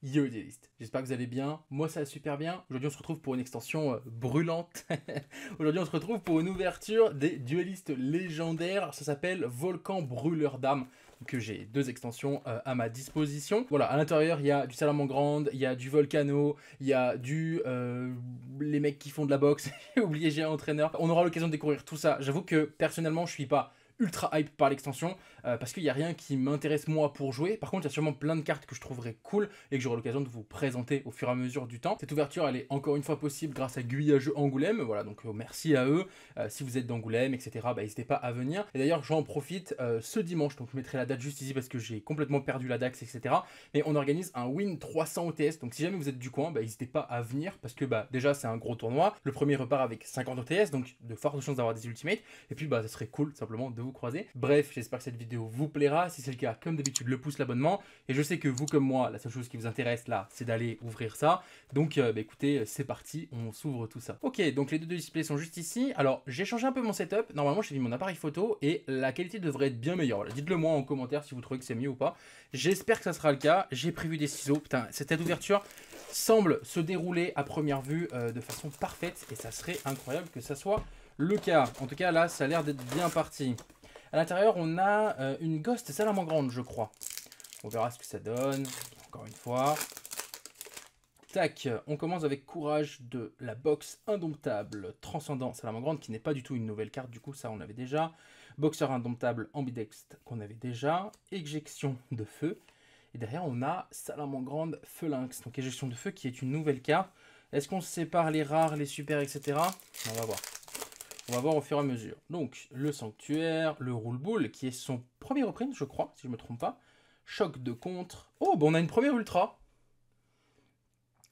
Yo j'espère que vous allez bien, moi ça va super bien. Aujourd'hui on se retrouve pour une extension euh, brûlante. Aujourd'hui on se retrouve pour une ouverture des duelistes légendaires, ça s'appelle Volcan Brûleur d'âme. Que j'ai deux extensions euh, à ma disposition. Voilà, à l'intérieur il y a du Salamandre, il y a du Volcano, il y a du... Euh, les mecs qui font de la boxe, j'ai oublié j'ai un entraîneur. On aura l'occasion de découvrir tout ça. J'avoue que personnellement je suis pas ultra hype par l'extension euh, parce qu'il n'y a rien qui m'intéresse moi pour jouer. Par contre, il y a sûrement plein de cartes que je trouverais cool et que j'aurai l'occasion de vous présenter au fur et à mesure du temps. Cette ouverture, elle est encore une fois possible grâce à Guyageux Angoulême. Voilà, donc euh, merci à eux. Euh, si vous êtes d'Angoulême, etc., bah, n'hésitez pas à venir. Et d'ailleurs, j'en profite ce dimanche, donc je mettrai la date juste ici parce que j'ai complètement perdu la DAX, etc. Mais on organise un Win 300 OTS. Donc si jamais vous êtes du coin, bah, n'hésitez pas à venir parce que bah, déjà, c'est un gros tournoi. Le premier repart avec 50 OTS, donc de fortes chances d'avoir des ultimates. Et puis, bah, ça serait cool simplement de vous croiser. Bref, j'espère que cette vidéo vous plaira. Si c'est le cas, comme d'habitude, le pouce, l'abonnement. Et je sais que vous comme moi, la seule chose qui vous intéresse là, c'est d'aller ouvrir ça. Donc, euh, bah, écoutez, c'est parti, on s'ouvre tout ça. Ok, donc les deux displays sont juste ici. Alors, j'ai changé un peu mon setup. Normalement, j'ai mis mon appareil photo et la qualité devrait être bien meilleure. Dites-le moi en commentaire si vous trouvez que c'est mieux ou pas. J'espère que ça sera le cas. J'ai prévu des ciseaux. Putain, cette ouverture semble se dérouler à première vue euh, de façon parfaite et ça serait incroyable que ça soit le cas. En tout cas, là, ça a l'air d'être bien parti. À l'intérieur, on a euh, une Ghost Salamandre, je crois. On verra ce que ça donne, encore une fois. Tac, on commence avec Courage de la box Indomptable, Transcendant Salamandre, qui n'est pas du tout une nouvelle carte, du coup, ça on avait déjà. Boxer Indomptable Ambidext, qu'on avait déjà. Éjection de feu. Et derrière, on a Salamandre Phalanx, donc éjection de feu, qui est une nouvelle carte. Est-ce qu'on sépare les rares, les super, etc. On va voir. On va voir au fur et à mesure. Donc, le sanctuaire, le roule-boule, qui est son premier reprint, je crois, si je ne me trompe pas. Choc de contre. Oh, bon, on a une première ultra.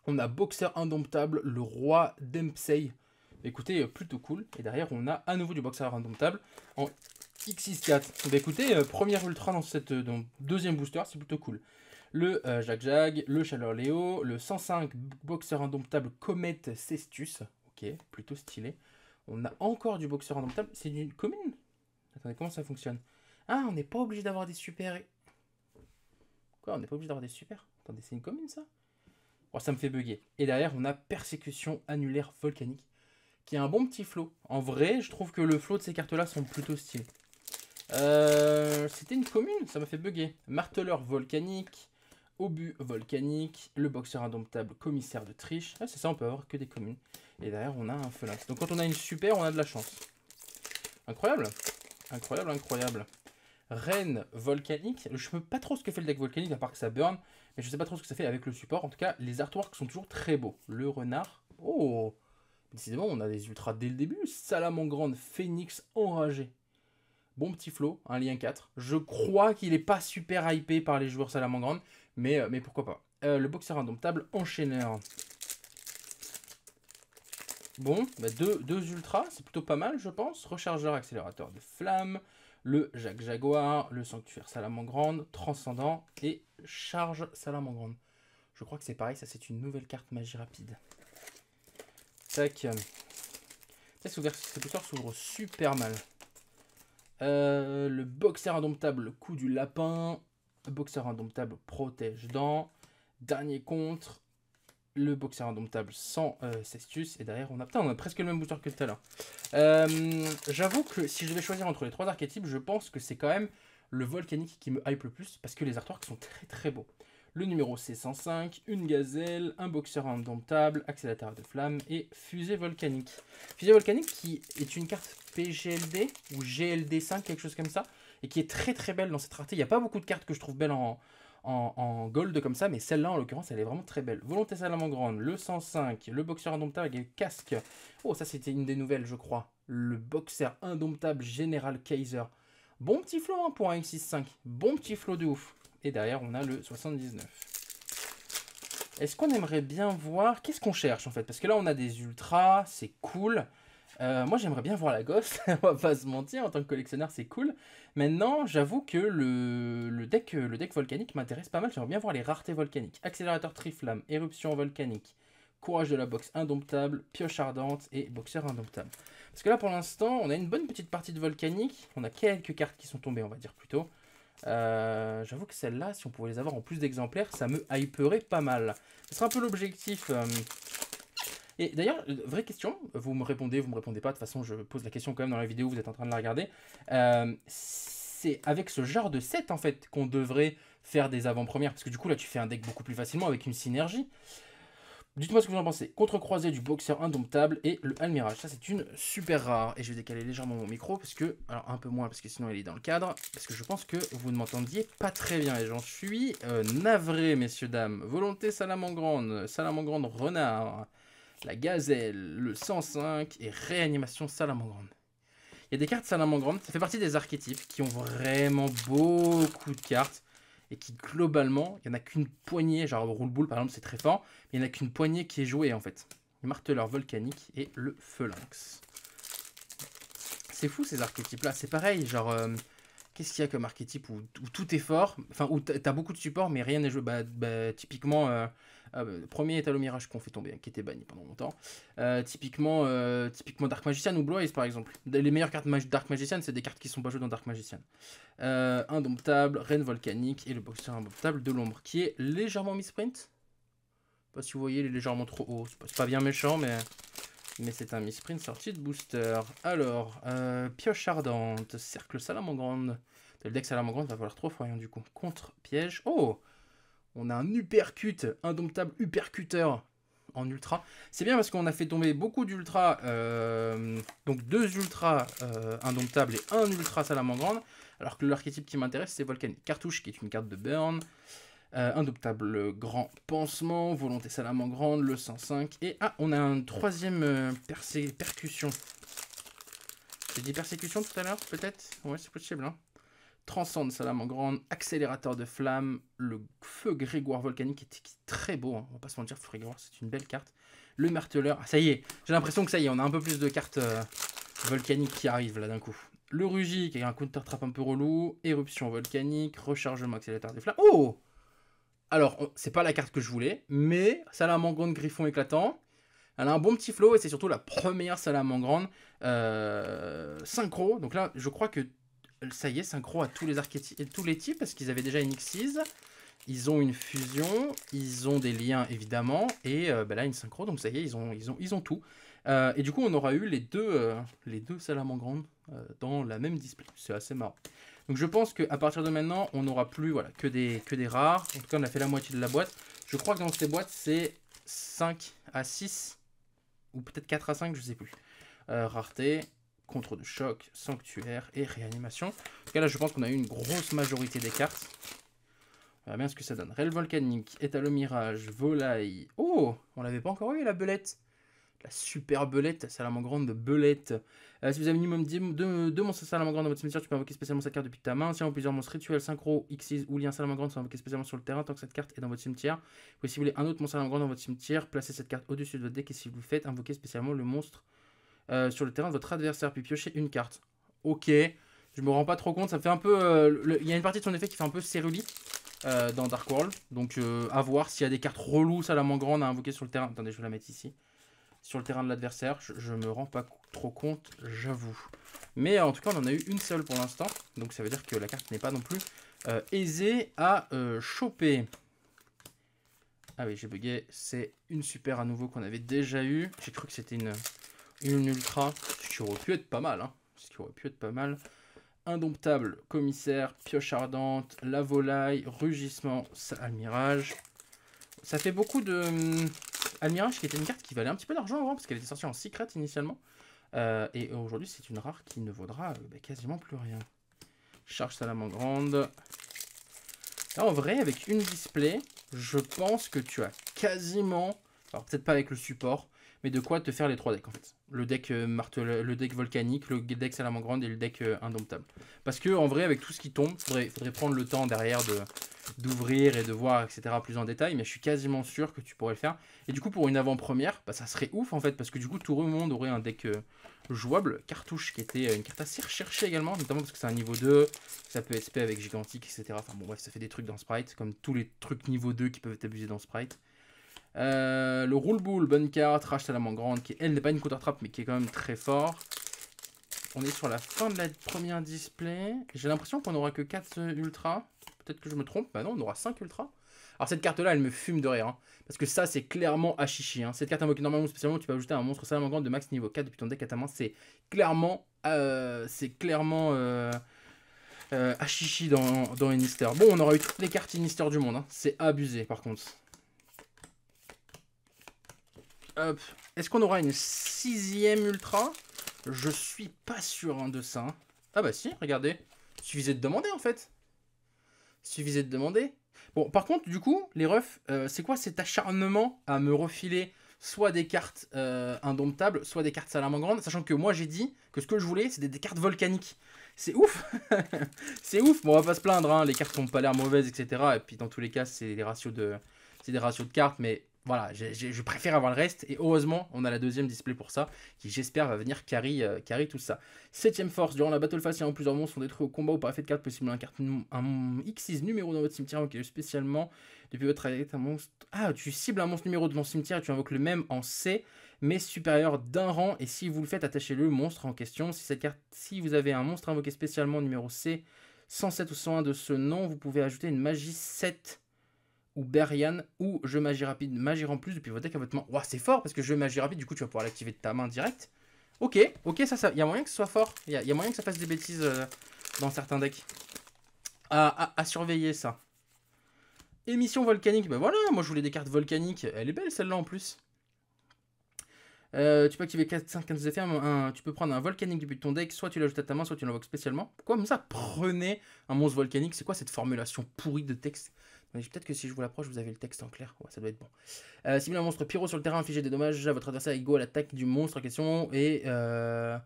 On a Boxer Indomptable, le roi Dempsey. Écoutez, euh, plutôt cool. Et derrière, on a à nouveau du Boxer Indomptable en X64. Bah écoutez, euh, première ultra dans cette euh, dans deuxième booster, c'est plutôt cool. Le Jack Jag, le Chaleur Léo, le 105 Boxer Indomptable Comet Cestus. Ok, plutôt stylé. On a encore du boxeur indomptable. C'est une commune Attendez, comment ça fonctionne? Ah, on n'est pas obligé d'avoir des super... Quoi, on n'est pas obligé d'avoir des super? Attendez, c'est une commune, ça? Oh, Ça me fait bugger. Et derrière, on a Persécution annulaire volcanique, qui a un bon petit flow. En vrai, je trouve que le flow de ces cartes-là sont plutôt stylés. Euh, C'était une commune, ça m'a fait bugger. Marteleur volcanique, obus volcanique, le boxeur indomptable, commissaire de triche. Ah, c'est ça, on peut avoir que des communes. Et derrière, on a un phalanx. Donc quand on a une super, on a de la chance. Incroyable. Incroyable, incroyable. Reine volcanique. Je ne sais pas trop ce que fait le deck volcanique, à part que ça burn. Mais je ne sais pas trop ce que ça fait avec le support. En tout cas, les artworks sont toujours très beaux. Le renard. Oh Décidément, on a des ultras dès le début. Salamandre phénix enragé. Bon petit flow, un lien 4. Je crois qu'il n'est pas super hypé par les joueurs Salamandre, mais, euh, mais pourquoi pas. Euh, le boxeur indomptable, enchaîneur. Bon, bah deux, ultras, c'est plutôt pas mal, je pense. Rechargeur, accélérateur de flamme, le Jacques Jaguar, le Sanctuaire Salamandre, Transcendant et Charge Salamandre. Je crois que c'est pareil, ça c'est une nouvelle carte magie rapide. Tac. Cette ouverture s'ouvre super mal. Euh, le boxer indomptable, coup du lapin. Le boxer indomptable protège dents. Dernier contre le boxeur indomptable sans euh, Cestus. Et derrière, on a... On presque le même booster que tout à l'heure. Euh, j'avoue que si je devais choisir entre les trois archétypes, je pense que c'est quand même le volcanique qui me hype le plus. Parce que les artworks sont très très beaux. Le numéro C105, une gazelle, un boxeur indomptable, accélérateur de flamme et fusée volcanique. Fusée volcanique qui est une carte PGLD ou GLD5, quelque chose comme ça. Et qui est très très belle dans cette rareté. Il n'y a pas beaucoup de cartes que je trouve belles en, gold comme ça, mais celle-là en l'occurrence elle est vraiment très belle. Volonté grande, le 105, le boxeur indomptable avec le casque. Oh ça c'était une des nouvelles je crois. Le boxeur indomptable Général Kaiser. Bon petit flow hein, pour un X65, bon petit flow de ouf. Et derrière on a le 79. Est-ce qu'on aimerait bien voir... Qu'est-ce qu'on cherche en fait? Parce que là on a des ultras, c'est cool. Euh, moi, j'aimerais bien voir la gosse, on va pas se mentir, en tant que collectionneur, c'est cool. Maintenant, j'avoue que le, deck, le deck volcanique m'intéresse pas mal, j'aimerais bien voir les raretés volcaniques. Accélérateur triflamme, éruption volcanique, courage de la boxe indomptable, pioche ardente et boxeur indomptable. Parce que là, pour l'instant, on a une bonne petite partie de volcanique, on a quelques cartes qui sont tombées, on va dire plutôt. Euh, j'avoue que celle-là, si on pouvait les avoir en plus d'exemplaires, ça me hyperait pas mal. Ce sera un peu l'objectif. Euh. Et d'ailleurs, vraie question, vous me répondez, vous me répondez pas, de toute façon je pose la question quand même dans la vidéo, vous êtes en train de la regarder. c'est avec ce genre de set en fait qu'on devrait faire des avant-premières, parce que du coup là tu fais un deck beaucoup plus facilement avec une synergie. Dites-moi ce que vous en pensez. Contre-croisé du boxeur indomptable et le Almirage. Ça, c'est une super rare. Et je vais décaler légèrement mon micro parce que. Alors, un peu moins parce que sinon il est dans le cadre. Parce que je pense que vous ne m'entendiez pas très bien. Et j'en suis euh, navré, messieurs, dames. Volonté Salamangrande, Salamangrande Renard, la Gazelle, le 105 et Réanimation Salamangrande. Il y a des cartes Salamangrande. Ça fait partie des archétypes qui ont vraiment beaucoup de cartes et qui globalement, il n'y en a qu'une poignée, genre Roule Boule par exemple c'est très fort, mais il n'y en a qu'une poignée qui est jouée en fait. Le marteleur volcanique et le phalanx. C'est fou ces archétypes là, c'est pareil, genre euh, qu'est-ce qu'il y a comme archétype où, tout est fort, enfin où t'as beaucoup de support mais rien n'est joué, bah, bah, typiquement euh, ah bah, le premier est Mirage qu'on fait tomber, qui était banni pendant longtemps. Euh, typiquement, euh, typiquement Dark Magician ou Eyes par exemple. Les meilleures cartes Dark Magician, c'est des cartes qui sont pas jouées dans Dark Magician. Indomptable, Reine Volcanique et le boxeur indomptable de l'ombre, qui est légèrement misprint. Pas si vous voyez, il est légèrement trop haut. C'est pas, bien méchant, mais, mais c'est un misprint sorti de booster. Alors, Pioche Ardente, Cercle Salamangrande. Le deck Salamangrande va falloir trop foyant du coup. Contre Piège. Oh on a un uppercut, indomptable uppercutter en ultra. C'est bien parce qu'on a fait tomber beaucoup d'ultra, euh, donc deux ultra euh, indomptables et un ultra salamandre, alors que l'archétype qui m'intéresse c'est Volcanic. Cartouche qui est une carte de burn, euh, grand pansement, volonté salamandre, le 105, et ah, on a un troisième percussion. J'ai dit persécution tout à l'heure, peut-être? Ouais, c'est possible, hein Transcende Salamandre, accélérateur de flamme, le feu Grégoire volcanique qui est, très beau, hein. on va pas se mentir, feu Grégoire c'est une belle carte. Le marteleur, ah, ça y est, j'ai l'impression que ça y est, on a un peu plus de cartes euh, volcaniques qui arrivent là d'un coup. Le Rugy qui un counter trap un peu relou, éruption volcanique, rechargement accélérateur de flamme. Oh Alors, c'est pas la carte que je voulais, mais Salamandre Griffon éclatant. Elle a un bon petit flow et c'est surtout la première Salamandre euh, synchro. Donc là, je crois que ça y est, synchro à tous les archétypes, tous les types, parce qu'ils avaient déjà une Xyz. Ils ont une fusion, ils ont des liens évidemment, et euh, bah là une synchro, donc ça y est, ils ont, ils tout. Euh, et du coup, on aura eu les deux, euh, les dans la même display. C'est assez marrant. Donc je pense qu'à partir de maintenant, on n'aura plus voilà, que, des, rares. En tout cas, on a fait la moitié de la boîte. Je crois que dans ces boîtes, c'est 5 à 6, ou peut-être 4 à 5, je sais plus. rareté, contre de choc, sanctuaire et réanimation. En tout cas, là, je pense qu'on a eu une grosse majorité des cartes. On verra bien ce que ça donne. Rel volcanique, étalon mirage, volaille. Oh On l'avait pas encore eu, la belette. Super belette, salamandre de belette. Euh, si vous avez minimum deux, deux monstres salamandre dans votre cimetière, tu peux invoquer spécialement cette carte depuis ta main. Si vous plusieurs monstres rituels, synchro, Xyz ou lien salamandre sont invoqués spécialement sur le terrain tant que cette carte est dans votre cimetière. Si vous voulez un autre monstre salamandre dans votre cimetière, placez cette carte au-dessus de votre deck et si vous le faites, invoquez spécialement le monstre euh, sur le terrain de votre adversaire, puis piocher une carte. Ok, je me rends pas trop compte, ça fait un peu... Euh, il y a une partie de son effet qui fait un peu céruli euh, dans Dark World, donc à voir s'il y a des cartes relous grande à invoquer sur le terrain. Attendez, je vais la mettre ici. Sur le terrain de l'adversaire, je, me rends pas trop compte, j'avoue. Mais en tout cas, on en a eu une seule pour l'instant, donc ça veut dire que la carte n'est pas non plus aisée à choper. Ah oui, j'ai bugué, c'est une super à nouveau qu'on avait déjà eu. J'ai cru que c'était une, ultra, ce qui aurait pu être pas mal, hein. ce qui aurait pu être pas mal. Indomptable, commissaire, pioche ardente, la volaille, rugissement, almirage. Ça fait beaucoup de... Almirage qui était une carte qui valait un petit peu d'argent avant, parce qu'elle était sortie en secret initialement. Euh, et aujourd'hui, c'est une rare qui ne vaudra euh, bah, quasiment plus rien. Charge grande. Là, en vrai, avec une display, je pense que tu as quasiment... Alors, peut-être pas avec le support, mais de quoi te faire les trois decks en fait. Le deck euh, le deck volcanique, le deck salamandre et le deck euh, indomptable. Parce que en vrai, avec tout ce qui tombe, il faudrait, prendre le temps derrière de d'ouvrir et de voir, etc. plus en détail, mais je suis quasiment sûr que tu pourrais le faire. Et du coup, pour une avant-première, bah, ça serait ouf en fait, parce que du coup, tout le monde aurait un deck euh, jouable. Cartouche qui était une carte assez recherchée également, notamment parce que c'est un niveau 2, ça peut être SP avec gigantique, etc. Enfin bon, bref, ça fait des trucs dans Sprite, comme tous les trucs niveau 2 qui peuvent être abusés dans Sprite. Euh, le Rule Bull, bonne carte. Rage Grande, qui elle n'est pas une counter trap, mais qui est quand même très fort. on est sur la fin de la première display. J'ai l'impression qu'on aura que 4 ultras. Peut-être que je me trompe. Bah non, on aura 5 ultras. Alors cette carte là, elle me fume de rire. Hein. parce que ça, c'est clairement à chichi. Hein. Cette carte invoquée normalement spécialement, tu peux ajouter un monstre salamandre de max niveau 4 depuis ton deck à ta main. C'est clairement, euh, c'est clairement euh, euh dans, dans Inister. Bon, on aura eu toutes les cartes Inister du monde. Hein. C'est abusé par contre. Est-ce qu'on aura une sixième ultra? Je suis pas sûr hein, de ça. Ah bah si, regardez. Suffisait de demander en fait. Suffisait de demander. Bon, par contre, du coup, les refs, euh, c'est quoi cet acharnement à me refiler soit des cartes euh, indomptables, soit des cartes salamandres, sachant que moi j'ai dit que ce que je voulais, c'était des cartes volcaniques. C'est ouf C'est ouf Bon, on va pas se plaindre, hein. les cartes n'ont pas l'air mauvaises, etc. Et puis dans tous les cas, c'est des ratios de, des ratios de cartes, mais voilà, je préfère avoir le reste. Et heureusement, on a la deuxième display pour ça, qui j'espère va venir carry, euh, tout ça. Septième force, durant la battle phase, en plusieurs monstres sont détruits au combat ou par effet de carte possible. Un, carte, un X6 numéro dans votre cimetière, ok, spécialement depuis votre un monstre. Ah, tu cibles un monstre numéro de ton cimetière et tu invoques le même en C, mais supérieur d'un rang. Et si vous le faites, attachez le monstre en question. Si cette carte, si vous avez un monstre invoqué spécialement numéro C, 107 ou 101 de ce nom, vous pouvez ajouter une magie 7 ou Berian, ou jeu magie rapide, magie en plus depuis votre deck à votre main. c'est fort parce que jeu magie rapide, du coup tu vas pouvoir l'activer de ta main direct. Ok, ok, ça, ça, y a moyen que ce soit fort. Il y, a moyen que ça fasse des bêtises euh, dans certains decks. À, surveiller ça. Émission volcanique, ben voilà, moi je voulais des cartes volcaniques. Elle est belle celle-là en plus. Euh, tu peux activer 4, 5, 15 effets. tu peux prendre un volcanique depuis ton deck, soit tu l'ajoutes à ta main, soit tu l'invoques spécialement. Pourquoi comme ça Prenez un monstre volcanique. C'est quoi cette formulation pourrie de texte? Peut-être que si je vous l'approche, vous avez le texte en clair. Ça doit être bon. Euh, un monstre pyro sur le terrain, infligez des dommages à votre adversaire égaux à l'attaque du monstre en question. Et. Euh,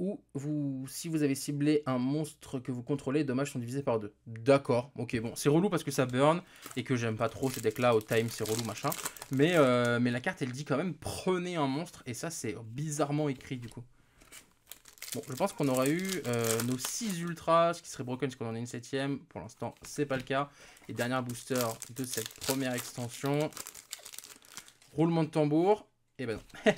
ou vous, si vous avez ciblé un monstre que vous contrôlez, les dommages sont divisés par deux. D'accord, ok, bon, c'est relou parce que ça burn et que j'aime pas trop ces decks-là, au time c'est relou machin. Mais, euh, mais la carte elle dit quand même prenez un monstre et ça c'est bizarrement écrit du coup. Bon, je pense qu'on aura eu euh, nos 6 ultras, ce qui serait broken si on en a une septième. Pour l'instant, c'est pas le cas. Et dernier booster de cette première extension. Roulement de tambour. Et eh ben non. et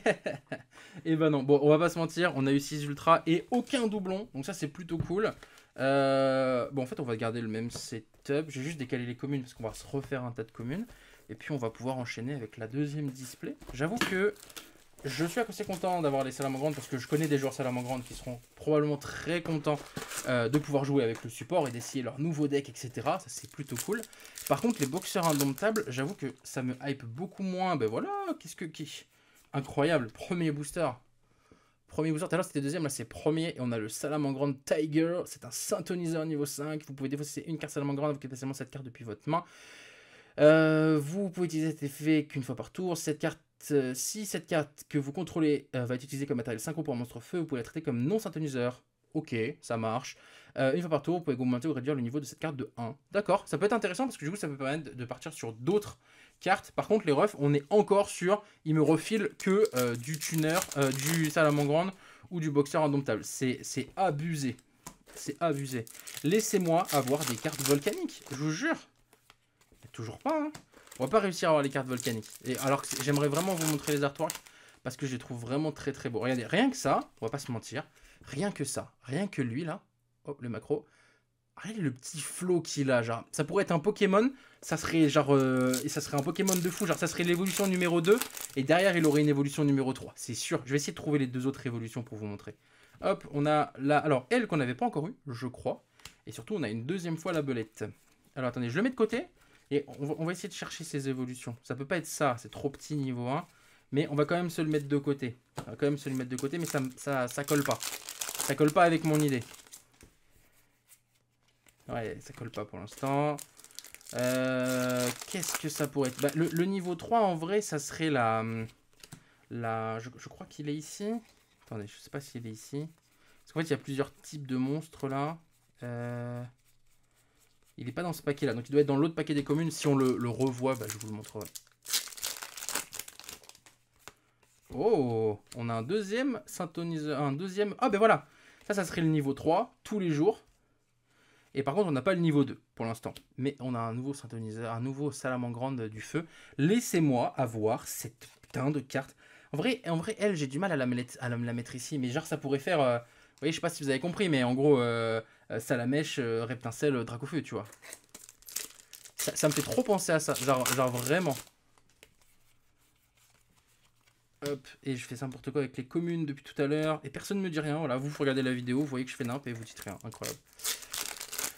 eh ben non. Bon, on va pas se mentir, on a eu 6 ultras et aucun doublon. Donc ça, c'est plutôt cool. Euh, bon, en fait, on va garder le même setup. J'ai juste décalé les communes parce qu'on va se refaire un tas de communes. Et puis, on va pouvoir enchaîner avec la deuxième display. J'avoue que je suis assez content d'avoir les salamandres parce que je connais des joueurs salamandres qui seront probablement très contents euh, de pouvoir jouer avec le support et d'essayer leur nouveau deck, etc. Ça, c'est plutôt cool. Par contre, les boxeurs indomptables, j'avoue que ça me hype beaucoup moins. Ben voilà, qu'est-ce que... Qui... Incroyable, premier booster. Premier booster, tout à l'heure c'était deuxième, là c'est premier. Et on a le Salamandre Tiger, c'est un synthoniseur niveau 5. Vous pouvez défausser une carte Salamandre, vous spécialement cette carte depuis votre main. Euh, vous pouvez utiliser cet effet qu'une fois par tour. Cette carte euh, si cette carte que vous contrôlez euh, va être utilisée comme matériel synchro pour un monstre feu, vous pouvez la traiter comme non synthoniseur. Ok, ça marche. Euh, une fois par tour, vous pouvez augmenter ou réduire le niveau de cette carte de 1. D'accord, ça peut être intéressant parce que du coup, ça peut permettre de partir sur d'autres cartes. Par contre, les refs, on est encore sur, il me refile que du tuner, du salamandre ou du boxeur indomptable. C'est abusé. C'est abusé. Laissez-moi avoir des cartes volcaniques, je vous jure. Toujours pas, hein. On va pas réussir à avoir les cartes volcaniques. Et alors que j'aimerais vraiment vous montrer les artworks parce que je les trouve vraiment très très beaux. Regardez, rien que ça, on va pas se mentir, rien que ça, rien que lui là, hop le macro, regardez le petit flow qu'il a, genre, ça pourrait être un Pokémon, ça serait genre, euh, et ça serait un Pokémon de fou, genre ça serait l'évolution numéro 2, et derrière il aurait une évolution numéro 3, c'est sûr. Je vais essayer de trouver les deux autres évolutions pour vous montrer. Hop, on a là, alors elle qu'on n'avait pas encore eu, je crois, et surtout on a une deuxième fois la belette. Alors attendez, je le mets de côté, et on va, essayer de chercher ces évolutions. Ça peut pas être ça, c'est trop petit niveau 1. Mais on va quand même se le mettre de côté. On va quand même se le mettre de côté, mais ça, ça, ça colle pas. Ça colle pas avec mon idée. Ouais, ça colle pas pour l'instant. Euh, qu'est-ce que ça pourrait être? Bah, le, niveau 3, en vrai, ça serait la... la je, je crois qu'il est ici. Attendez, je sais pas s'il est ici. Parce qu'en fait, il y a plusieurs types de monstres, là. Euh... Il n'est pas dans ce paquet-là. Donc il doit être dans l'autre paquet des communes. Si on le, revoit, bah, je vous le montrerai. Oh, on a un deuxième synthoniseur. Un deuxième... Ah ben voilà Ça, ça serait le niveau 3, tous les jours. Et par contre, on n'a pas le niveau 2 pour l'instant. Mais on a un nouveau synthoniseur, un nouveau salamandre du feu. Laissez-moi avoir cette putain de carte. En vrai, en vrai elle, j'ai du mal à la, la mettre ici. Mais genre, ça pourrait faire... Euh, voyez, je sais pas si vous avez compris, mais en gros, euh, Salamèche, euh, Reptincelle, euh, Dracofeu, tu vois. Ça, me fait trop penser à ça, genre, vraiment. Hop, et je fais n'importe quoi avec les communes depuis tout à l'heure, et personne ne me dit rien, voilà, vous regardez la vidéo, vous voyez que je fais nimp et vous dites rien, incroyable.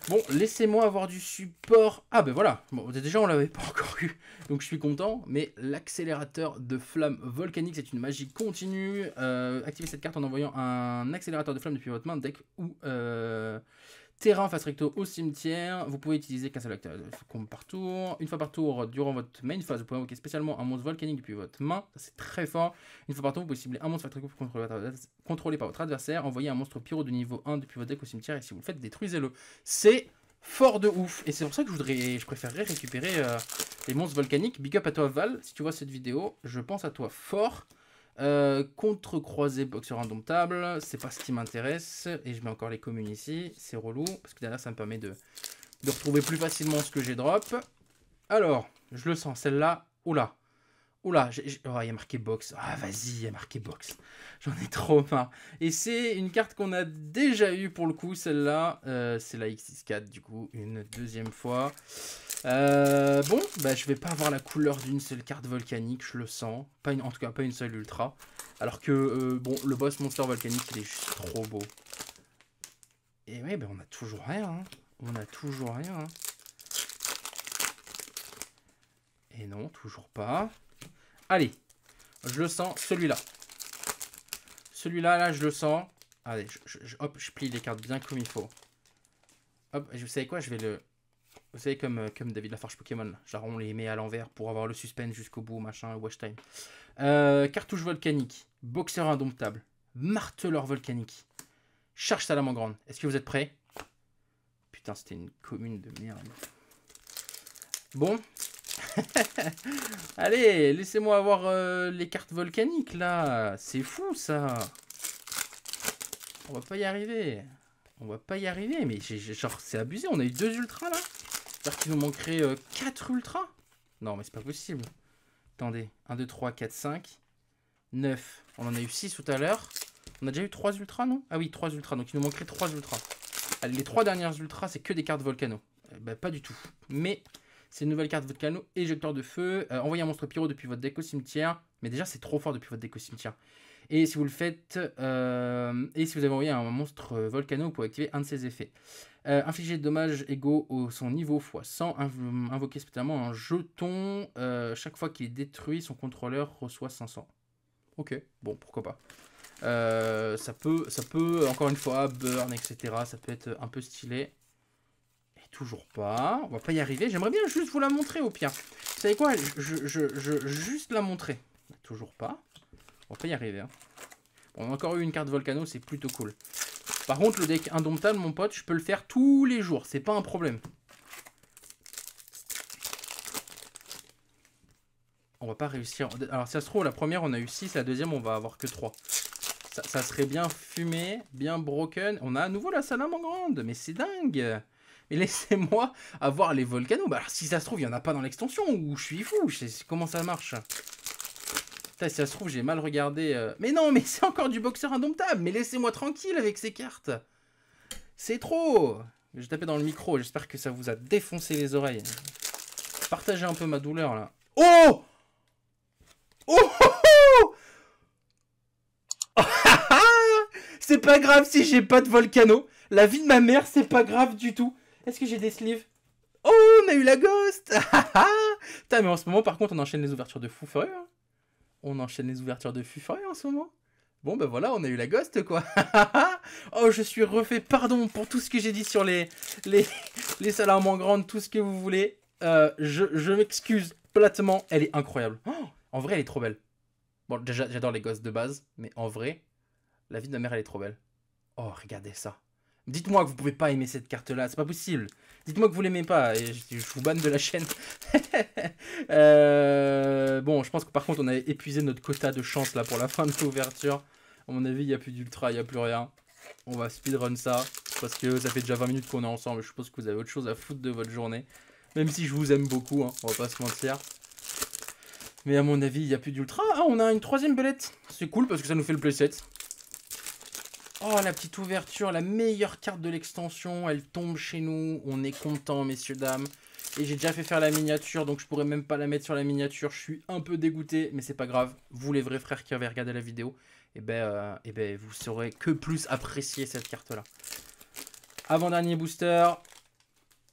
Bon, laissez-moi avoir du support. Ah ben voilà, déjà on l'avait pas encore eu, donc je suis content. Mais l'accélérateur de flamme volcanique, c'est une magie continue. Euh, activez cette carte en envoyant un accélérateur de flamme depuis votre main, deck ou euh, terrain face recto au cimetière. Vous pouvez utiliser qu'un seul acteur par tour. Une fois par tour, durant votre main phase, vous pouvez invoquer spécialement un monstre volcanique depuis votre main. C'est très fort. Une fois par tour, vous pouvez cibler un monstre face contrôlé, par votre adversaire. Envoyez un monstre pyro de niveau 1 depuis votre deck au cimetière. Et si vous le faites, détruisez-le. C'est fort de ouf. Et c'est pour ça que je voudrais, je préférerais récupérer euh, les monstres volcaniques. Big up à toi Val, si tu vois cette vidéo, je pense à toi fort. Euh, contre croisé boxeur indomptable, c'est pas ce qui m'intéresse. Et je mets encore les communes ici, c'est relou, parce que derrière ça me permet de, de retrouver plus facilement ce que j'ai drop. Alors, je le sens, celle-là, oula. Oula, oh, il y a marqué box. Ah, vas-y, il y a marqué box. J'en ai trop marre. Et c'est une carte qu'on a déjà eue pour le coup, celle-là. Euh, c'est la X64, du coup, une deuxième fois. Euh, bon, bah, je vais pas avoir la couleur d'une seule carte volcanique, je le sens. Pas une, en tout cas, pas une seule ultra. Alors que, euh, bon, le boss monster volcanique, il est juste trop beau. Et ouais, ben on a toujours rien. hein. On a toujours rien. hein. Et non, toujours pas. Allez, je le sens, celui-là. Celui-là, là, je le sens. Allez, je, hop, je plie les cartes bien comme il faut. Hop, vous savez quoi, je vais le... Vous savez, comme, euh, comme David Lafarge Pokémon, genre on les met à l'envers pour avoir le suspense jusqu'au bout, machin, watch time. Euh, cartouche volcanique, boxeur indomptable, marteleur volcanique, charge salamandre. Est-ce que vous êtes prêts? Putain, c'était une commune de merde. Bon. Allez, laissez-moi avoir euh, les cartes volcaniques, là. C'est fou, ça. On va pas y arriver. On va pas y arriver, mais j'ai- genre, c'est abusé. On a eu deux ultras, là. C'est-à-dire qu'il nous manquerait 4 ultras Non, mais c'est pas possible. Attendez, 1, 2, 3, 4, 5, 9. On en a eu 6 tout à l'heure. On a déjà eu 3 ultras, non? Ah oui, 3 ultras. Donc il nous manquerait 3 ultras. Allez, les 3 dernières ultras, c'est que des cartes volcano. Euh, bah, pas du tout. Mais c'est une nouvelle carte volcano, éjecteur de feu. Euh, envoyez un monstre pyro depuis votre deck au cimetière. Mais déjà, c'est trop fort depuis votre deck au cimetière. Et si vous le faites, euh, et si vous avez envoyé un monstre volcano, vous pouvez activer un de ses effets. Euh, infliger de dommages égaux au son niveau x 100. inv- invoquer spécialement un jeton. euh, chaque fois qu'il est détruit, son contrôleur reçoit 500. Ok, bon, pourquoi pas. Euh, ça, peut, ça peut, encore une fois, burn, etc. Ça peut être un peu stylé. Toujours pas. On va pas y arriver. J'aimerais bien juste vous la montrer au pire. Vous savez quoi? Je, je, juste la montrer. Toujours pas. On va pas y arriver. hein. On a encore eu une carte volcano, c'est plutôt cool. Par contre, le deck indomptable, mon pote, je peux le faire tous les jours. C'est pas un problème. On va pas réussir. Alors, si ça se trouve, la première, on a eu 6. La deuxième, on va avoir que 3. Ça, ça serait bien fumé, bien broken. On a à nouveau la salamandre grande. Mais c'est dingue. Mais laissez-moi avoir les volcanos. Bah, alors, si ça se trouve, il y en a pas dans l'extension. Ou je suis fou. Je sais comment ça marche. Putain, si ça se trouve, j'ai mal regardé. euh. Mais non, mais c'est encore du boxeur indomptable. Mais laissez-moi tranquille avec ces cartes. C'est trop. Je tapais dans le micro. J'espère que ça vous a défoncé les oreilles. Partagez un peu ma douleur là. Oh, oh C'est pas grave si j'ai pas de volcano. La vie de ma mère, c'est pas grave du tout. Est-ce que j'ai des sleeves? Oh, on a eu la ghost Putain, mais en ce moment, par contre, on enchaîne les ouvertures de fou hein. On enchaîne les ouvertures de fou en ce moment. Bon, ben voilà, on a eu la ghost, quoi. oh, je suis refait. Pardon pour tout ce que j'ai dit sur les, les, les salamandres tout ce que vous voulez. Euh, je je m'excuse platement. Elle est incroyable. Oh, en vrai, elle est trop belle. Bon, déjà, j'adore les gosses de base, mais en vrai, la vie de ma mère, elle est trop belle. Oh, regardez ça. Dites-moi que vous pouvez pas aimer cette carte-là, c'est pas possible. Dites-moi que vous l'aimez pas, et je, vous banne de la chaîne. Euh, bon, je pense que par contre, on a épuisé notre quota de chance là pour la fin de l'ouverture. À mon avis, il n'y a plus d'ultra, il n'y a plus rien. On va speedrun ça, parce que ça fait déjà 20 minutes qu'on est ensemble. Je suppose que vous avez autre chose à foutre de votre journée. Même si je vous aime beaucoup, hein, on va pas se mentir. Mais à mon avis, il n'y a plus d'ultra. Ah, on a une troisième belette. C'est cool parce que ça nous fait le playset. Oh, la petite ouverture, la meilleure carte de l'extension, elle tombe chez nous. On est content, messieurs, dames. Et j'ai déjà fait faire la miniature, donc je pourrais même pas la mettre sur la miniature. Je suis un peu dégoûté, mais c'est pas grave. Vous, les vrais frères qui avez regardé la vidéo, et eh ben, euh, eh ben, vous saurez que plus apprécier cette carte-là. Avant-dernier booster.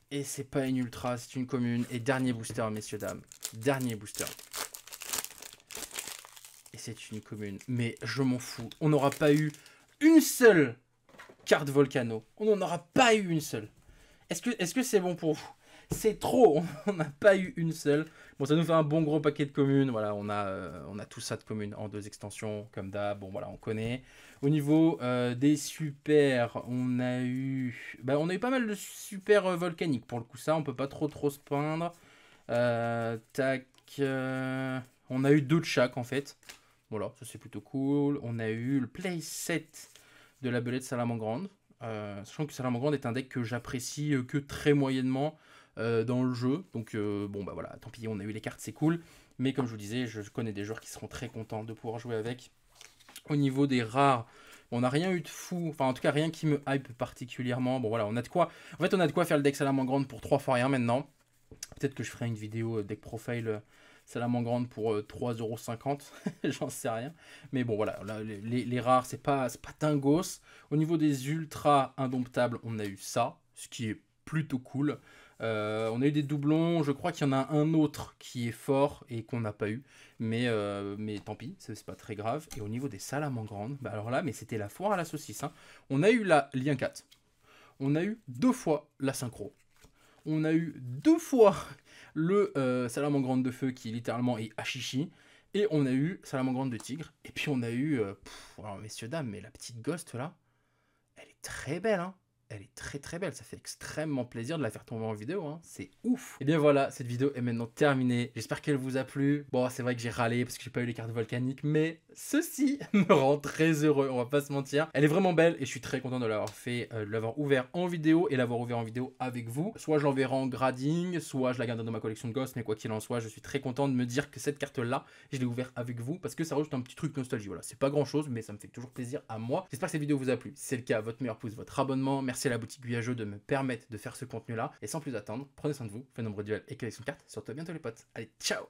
Et c'est pas une ultra, c'est une commune. Et dernier booster, messieurs, dames. Dernier booster. Et c'est une commune. Mais je m'en fous. On n'aura pas eu une seule carte Volcano. On n'en aura pas eu une seule. Est-ce que c'est -ce bon pour vous? C'est trop, on n'a pas eu une seule. Bon, ça nous fait un bon gros paquet de communes. Voilà, on a, euh, on a tout ça de communes en deux extensions, comme d'hab. Bon, voilà, on connaît. Au niveau euh, des super, on a eu... Bah, on a eu pas mal de super euh, volcaniques. Pour le coup, ça, on peut pas trop trop se peindre. tac... on a eu deux de chaque, en fait. Voilà, ça c'est plutôt cool. On a eu le playset de la belette Salamandre. Euh, sachant que Salamandre est un deck que j'apprécie euh, que très moyennement euh, dans le jeu. Donc bon bah voilà, tant pis, on a eu les cartes, c'est cool. Mais comme je vous disais, je connais des joueurs qui seront très contents de pouvoir jouer avec. Au niveau des rares, on n'a rien eu de fou, enfin en tout cas rien qui me hype particulièrement. Bon voilà, on a de quoi. En fait, on a de quoi faire le deck Salamandre pour 3 fois rien maintenant. Peut-être que je ferai une vidéo deck profile Salamandre pour 3,50€, j'en sais rien. Mais bon, voilà, les, rares, c'est pas, pas dingos. Au niveau des ultra indomptables, on a eu ça, ce qui est plutôt cool. Euh, on a eu des doublons, je crois qu'il y en a un autre qui est fort et qu'on n'a pas eu. Mais, euh, tant pis, c'est pas très grave. Et au niveau des salamandres, bah alors là, mais c'était la foire à la saucisse. Hein. On a eu la lien 4. On a eu deux fois la synchro. On a eu deux fois le euh, Salamandre de feu qui littéralement est Hachichi. Et on a eu Salamandre de tigre. Et puis on a eu, euh, alors messieurs, dames, mais la petite ghost là, elle est très belle, hein elle est très très belle, ça fait extrêmement plaisir de la faire tomber en vidéo, hein. c'est ouf. Et bien voilà, cette vidéo est maintenant terminée, j'espère qu'elle vous a plu. Bon, c'est vrai que j'ai râlé parce que j'ai pas eu les cartes volcaniques, mais ceci me rend très heureux, on va pas se mentir. Elle est vraiment belle et je suis très content de l'avoir fait, euh, de l'avoir ouvert en vidéo et l'avoir ouvert en vidéo avec vous. Soit je l'enverrai en grading, soit je la garderai dans ma collection de Ghost, mais quoi qu'il en soit, je suis très content de me dire que cette carte-là, je l'ai ouverte avec vous parce que ça rajoute un petit truc nostalgie. Voilà, c'est pas grand chose, mais ça me fait toujours plaisir à moi. J'espère que cette vidéo vous a plu. Si c'est le cas, votre meilleur pouce, votre abonnement. Merci à la boutique Guyajeux de me permettre de faire ce contenu-là. Et sans plus attendre, prenez soin de vous, faites nombre duel et collection de cartes. Surtout à bientôt les potes. Allez, ciao